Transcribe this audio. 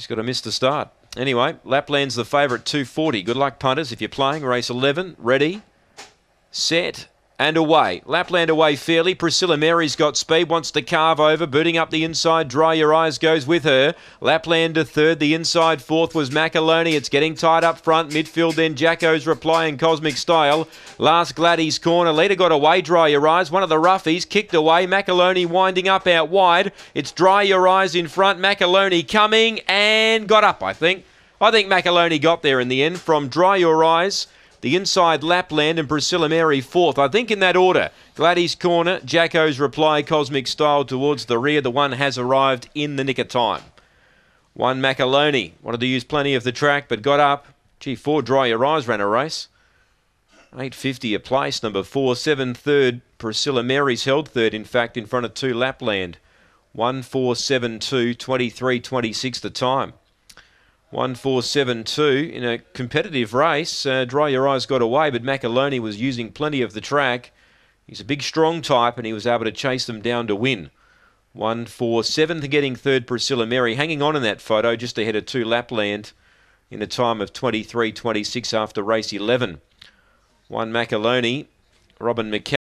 Just got to miss the start. Anyway, Lapland's the favourite, 240. Good luck, punters, if you're playing. Race 11, ready, set, and away. Lapland away fairly. Priscilla Mary's got speed, wants to carve over, booting up the inside. Dry Your Eyes goes with her. Lapland to third. The inside fourth was Macaloni. It's getting tight up front. Midfield then Jacko's reply in Cosmic Style. Last Gladys corner. Leader got away. Dry Your Eyes. One of the roughies kicked away. Macaloni winding up out wide. It's Dry Your Eyes in front. Macaloni coming and got up, I think. I think Macaloni got there in the end from Dry Your Eyes the inside Lapland and Priscilla Mary fourth. I think in that order. Gladys corner, Jacko's reply, Cosmic Style towards the rear. The one has arrived in the nick of time. One Macaloni wanted to use plenty of the track, but got up. Gee, four Dry Your Eyes ran a race. 850 a place. Number four, seven third. Priscilla Mary's held third, in fact, in front of two Lapland. One four seven two, 23 26 the time. 1472 in a competitive race. Uh, Dry Your Eyes got away, but Macaloni was using plenty of the track. He's a big, strong type, and he was able to chase them down to win. 147 to getting third, Priscilla Mary, hanging on in that photo just ahead of two Lapland in a time of 23.26 after race 11. One Macaloni, Robin McKenna.